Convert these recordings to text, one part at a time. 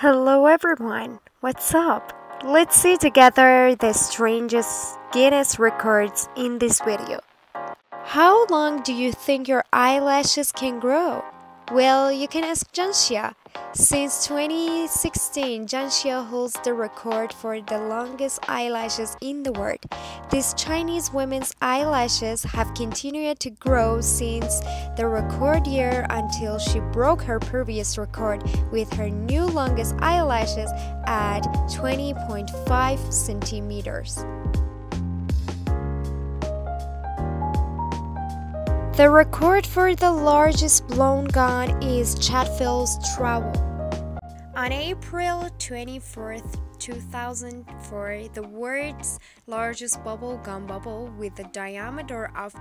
Hello everyone, what's up? Let's see together the strangest Guinness records in this video. How long do you think your eyelashes can grow? Well, you can ask Jianxia. Since 2016, Jianxia holds the record for the longest eyelashes in the world. These Chinese women's eyelashes have continued to grow since the record year until she broke her previous record with her new longest eyelashes at 20.5 centimeters. The record for the largest blown gun is Chad Fell's Travel. On April 24, 2004, the world's largest bubble gum bubble with a diameter of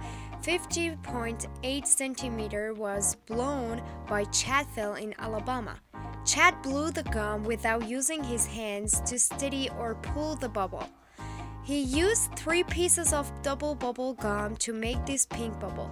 50.8 centimeter was blown by Chatfield in Alabama. Chad blew the gum without using his hands to steady or pull the bubble. He used three pieces of double bubble gum to make this pink bubble.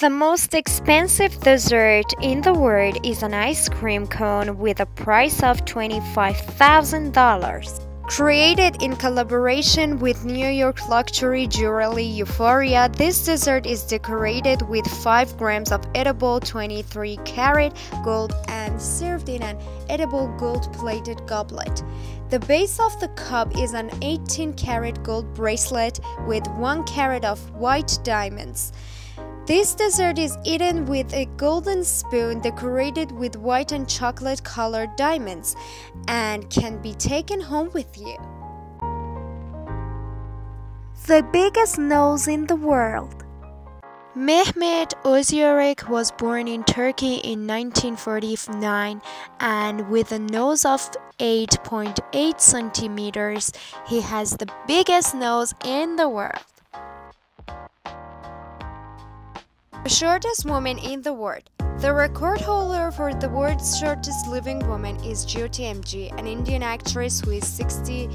The most expensive dessert in the world is an ice cream cone with a price of $25,000. Created in collaboration with New York luxury jewelry Euphoria, this dessert is decorated with 5 grams of edible 23 karat gold and served in an edible gold plated goblet. The base of the cup is an 18 karat gold bracelet with 1 carat of white diamonds. This dessert is eaten with a golden spoon decorated with white and chocolate colored diamonds and can be taken home with you. The biggest nose in the world. Mehmet Özyürek was born in Turkey in 1949 and with a nose of 8.8 centimeters, he has the biggest nose in the world. Shortest woman in the world. The record holder for the world's shortest living woman is Jyoti Amge, an Indian actress who is 62